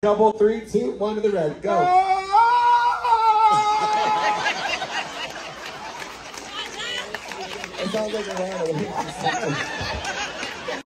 Double three, two, one to the red. Go. it sounds like a random.